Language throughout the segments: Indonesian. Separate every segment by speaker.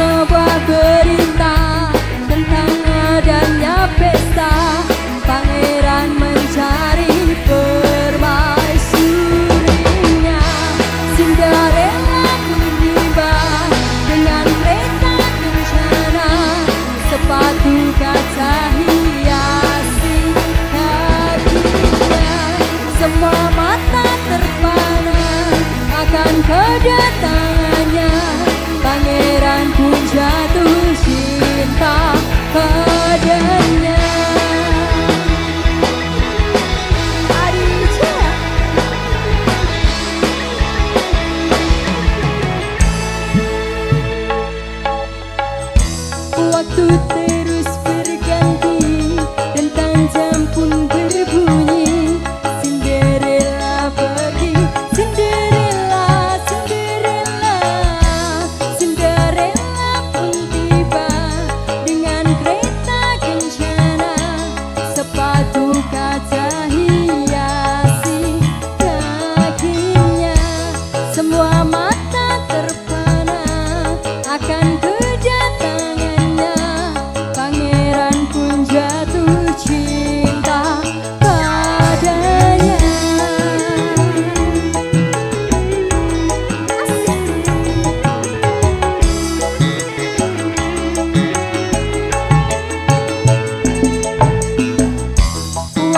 Speaker 1: sebuah berita tentang adanya pesta. Pangeran mencari permaisurinya Cinderella tiba dengan kereta kencana sepatu kaca hiasi kakinya semua mata terpana akan kedatangan jatuh cinta padanya. Waktu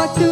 Speaker 1: what to.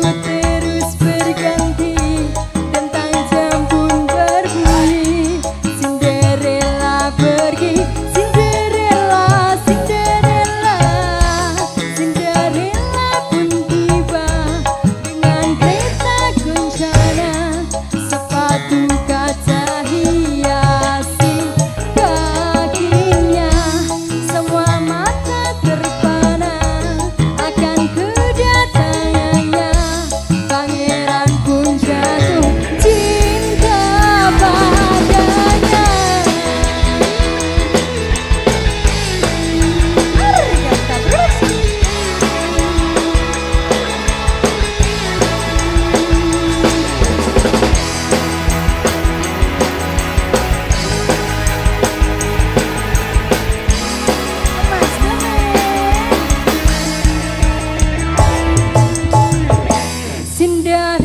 Speaker 1: Sinda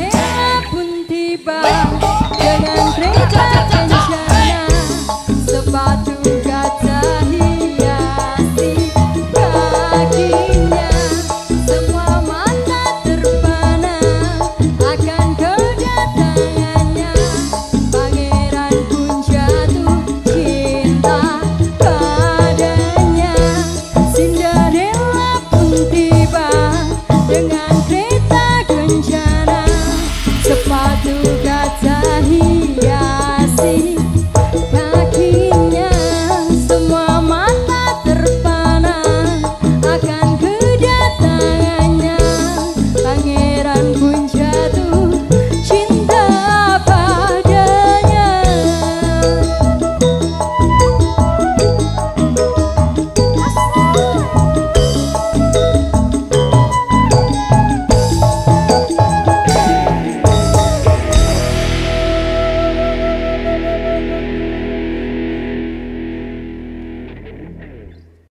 Speaker 1: Bye.